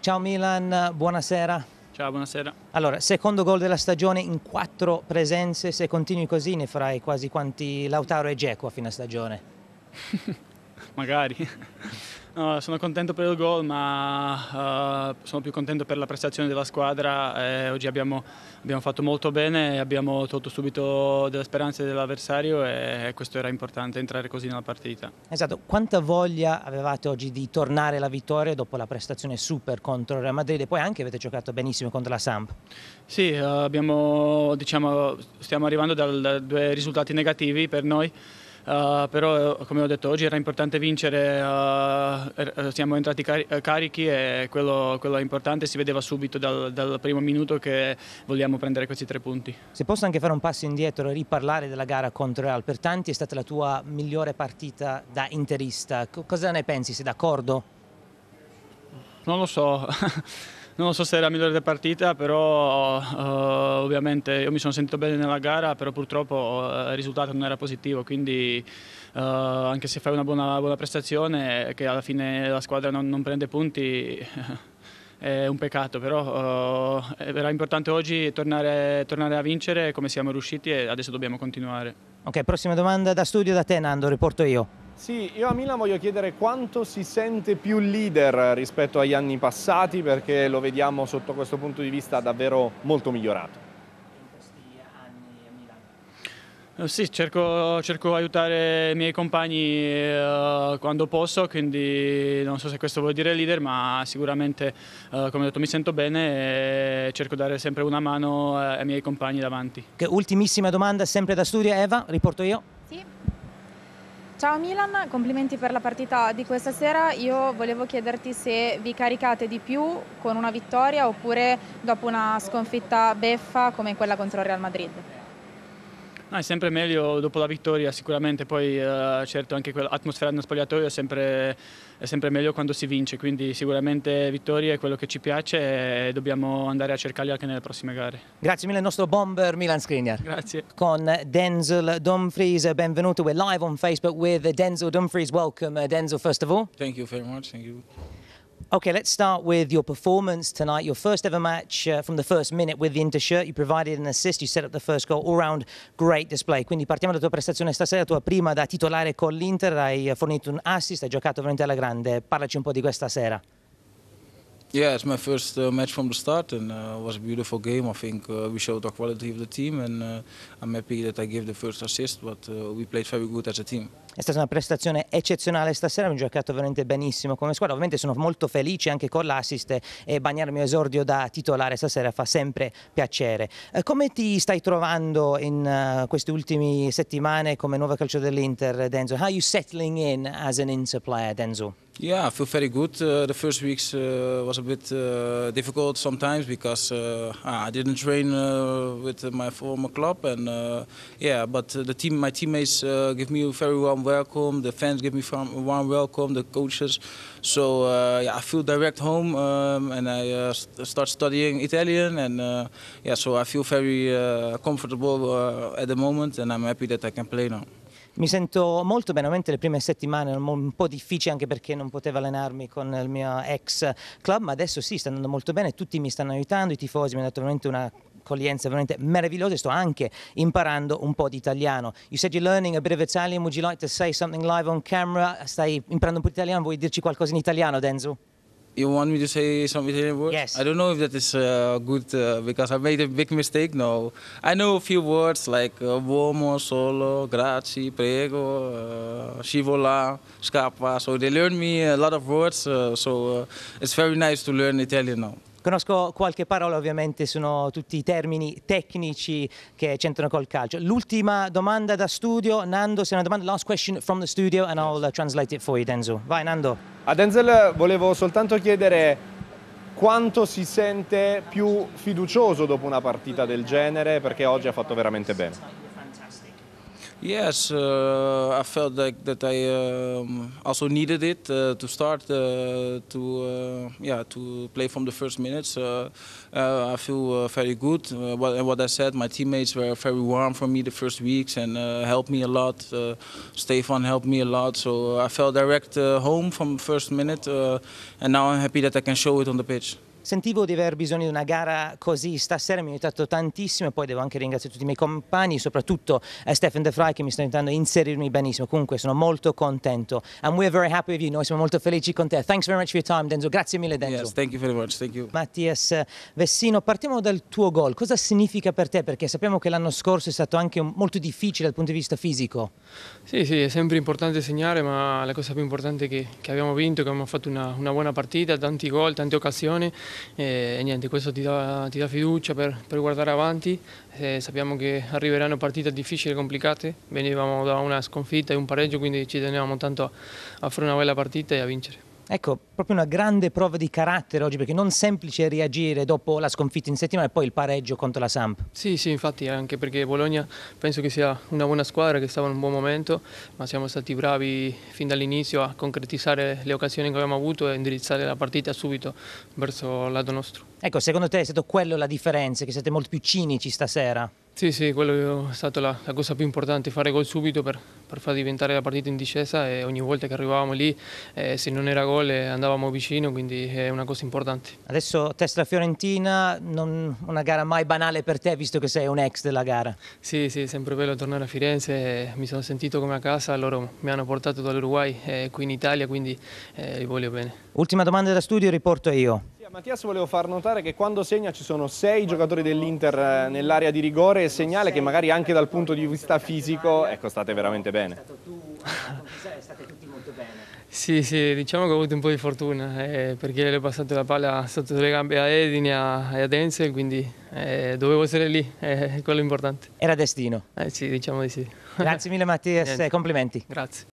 Ciao Milan, buonasera. Ciao, buonasera. Allora, secondo gol della stagione in quattro presenze, se continui così ne farai quasi quanti Lautaro e Geco a fine stagione. Magari. No, sono contento per il gol, ma uh, sono più contento per la prestazione della squadra. Eh, oggi abbiamo, abbiamo, fatto molto bene, abbiamo tolto subito delle speranze dell'avversario e questo era importante, entrare così nella partita. Esatto, quanta voglia avevate oggi di tornare alla vittoria dopo la prestazione super contro il Real Madrid e poi anche avete giocato benissimo contro la Samp? Sì, uh, abbiamo, diciamo, stiamo arrivando da, due risultati negativi per noi. Uh, però come ho detto oggi era importante vincere, uh, siamo entrati cari carichi e quello, quello, è importante, si vedeva subito dal, dal, primo minuto che vogliamo prendere questi tre punti. Se posso anche fare un passo indietro e riparlare della gara contro Real, per tanti è stata la tua migliore partita da interista, cosa ne pensi, sei d'accordo? Non lo so. non so se era la migliore partita, però uh, ovviamente io mi sono sentito bene nella gara, però purtroppo uh, il risultato non era positivo, quindi uh, anche se fai una buona, buona, prestazione, che alla fine la squadra non, non prende punti, è un peccato, però era importante oggi tornare, tornare, a vincere come siamo riusciti e adesso dobbiamo continuare. Ok, prossima domanda da studio da te Nando, riporto io. Sì, io a Milan voglio chiedere quanto si sente più leader rispetto agli anni passati perché lo vediamo sotto questo punto di vista davvero molto migliorato. Eh, sì, cerco, cerco di aiutare i miei compagni uh, quando posso, quindi non so se questo vuol dire leader, ma sicuramente, uh, come ho detto, mi sento bene e cerco di dare sempre una mano ai miei compagni davanti. Che ultimissima domanda, sempre da studio, Eva, riporto io. Ciao Milan, complimenti per la partita di questa sera. Io volevo chiederti se vi caricate di più con una vittoria oppure dopo una sconfitta beffa come quella contro il Real Madrid. No, è sempre meglio dopo la vittoria sicuramente, poi uh, certo anche l'atmosfera nello spogliatoio è sempre, è sempre, meglio quando si vince, quindi sicuramente vittoria è quello che ci piace e dobbiamo andare a cercarli anche nelle prossime gare. Grazie mille al nostro bomber Milan Skriniar. Grazie. Con Denzel Dumfries, benvenuto, we're live on Facebook with Denzel Dumfries. Welcome Denzel first of all. Thank you very much, thank you. Okay, let's start with your performance tonight. Your first ever match uh, from the first minute with the Inter shirt. You provided an assist, you set up the first goal, all round great display. Quindi partiamo dalla tua prestazione stasera, tua prima da titolare con l'Inter, hai fornito un assist, hai giocato veramente alla grande. Parlaci un po' di questa sera. Yeah, it's my first uh, match from the start and uh, it was a beautiful game. I think uh, we showed the quality of the team and uh, I'm happy that I gave the first assist, but uh, we played very good as a team. È stata una prestazione eccezionale stasera, abbiamo giocato veramente benissimo come squadra. Ovviamente sono molto felice anche con l'assist e bagnare il mio esordio da titolare stasera fa sempre piacere. Uh, come ti stai trovando in queste ultime settimane come nuovo calcio dell'Inter, Denzo? How are you settling in as an Inter player, Denzo? Yeah, I feel very good. Uh, the first weeks uh, was a bit uh, difficult sometimes because uh, I didn't train uh, with my former club, and uh, yeah, but the team, my teammates give me a very warm welcome. The fans give me a warm welcome. The coaches, so yeah, I feel direct home, um, and I start studying Italian, and yeah, so I feel very comfortable at the moment, and I'm happy that I can play now. Mi sento molto bene, ovviamente le prime settimane erano un po' difficili anche perché non potevo allenarmi con il mio ex club, ma adesso sì, sta andando molto bene, tutti mi stanno aiutando, i tifosi mi hanno dato veramente una accoglienza veramente meravigliosa e sto anche imparando un po' di italiano. You said you're learning a bit of Italian, would you like to say something live on camera? Stai imparando un po' di italiano, vuoi dirci qualcosa in italiano Denzo? You want me to say some Italian words? Yes. I don't know if that is uh, good uh, because I made a big mistake. No, I know a few words like uh, uomo, solo, grazie, prego, uh, scivola, scappa. So they learned me a lot of words. Uh, so uh, it's very nice to learn Italian now. Conosco qualche parola, ovviamente sono tutti i termini tecnici che c'entrano col calcio. L'ultima domanda da studio, Nando, se è una domanda, last question from the studio and I'll uh, translate it for you, Denzel. Vai Nando. A Denzel volevo soltanto chiedere quanto si sente più fiducioso dopo una partita del genere perché oggi ha fatto veramente bene. Yes, uh, I felt like that I um, also needed it uh, to start uh, to uh, yeah to play from the first minutes. Uh, uh, I feel very good. what, what I said, my teammates were very warm for me the first weeks and helped me a lot. Stefan helped me a lot, so I felt direct home from first minute, and now I'm happy that I can show it on the pitch. Sentivo di aver bisogno di una gara così, stasera mi ha aiutato tantissimo e poi devo anche ringraziare tutti i miei compagni, soprattutto eh, Stefan De Vrij che mi sta aiutando a inserirmi benissimo, comunque sono molto contento. And we're very happy with you, noi siamo molto felici con te. Thanks very much for your time Denzo, grazie mille Denzo. Yes, thank you very much, thank you. Mattias Vessino, partiamo dal tuo gol, cosa significa per te? Perché sappiamo che l'anno scorso è stato anche molto difficile dal punto di vista fisico. Sì, sì, è sempre importante segnare, ma la cosa più importante è che, che abbiamo vinto, che abbiamo fatto una, una buona partita, tanti gol, tante occasioni e, niente, questo ti dà, ti dà fiducia per, per, guardare avanti. E sappiamo che arriveranno partite difficili e complicate, venivamo da una sconfitta e un pareggio, quindi ci tenevamo tanto a fare una bella partita e a vincere. Ecco, proprio una grande prova di carattere oggi perché non semplice reagire dopo la sconfitta in settimana e poi il pareggio contro la Samp. Sì, sì, infatti anche perché Bologna penso che sia una buona squadra che stava in un buon momento, ma siamo stati bravi fin dall'inizio a concretizzare le occasioni che abbiamo avuto e indirizzare la partita subito verso il lato nostro. Ecco, secondo te è stato quello la differenza, che siete molto più cinici stasera? Sì, sì, quello è stata la, la cosa più importante, fare gol subito per, per, far diventare la partita in discesa e ogni volta che arrivavamo lì, eh, se non era gol eh, andavamo vicino, quindi è una cosa importante. Adesso test la Fiorentina, non una gara mai banale per te visto che sei un ex della gara. Sì, sì, è sempre bello tornare a Firenze, mi sono sentito come a casa, loro mi hanno portato dall'Uruguay eh, qui in Italia, quindi eh, li voglio bene. Ultima domanda da studio, riporto io. Mattias volevo far notare che quando segna ci sono sei giocatori dell'Inter eh, nell'area di rigore, segnale che magari anche dal punto di vista fisico, ecco, state veramente bene. State tutti molto bene. Sì, sì, diciamo che ho avuto un po' di fortuna eh, perché le ho passato la palla sotto le gambe a Edin e a, Denzel, quindi eh, dovevo essere lì, è eh, quello importante. Era destino? Eh sì, diciamo di sì. Grazie mille Mattias e complimenti. Grazie.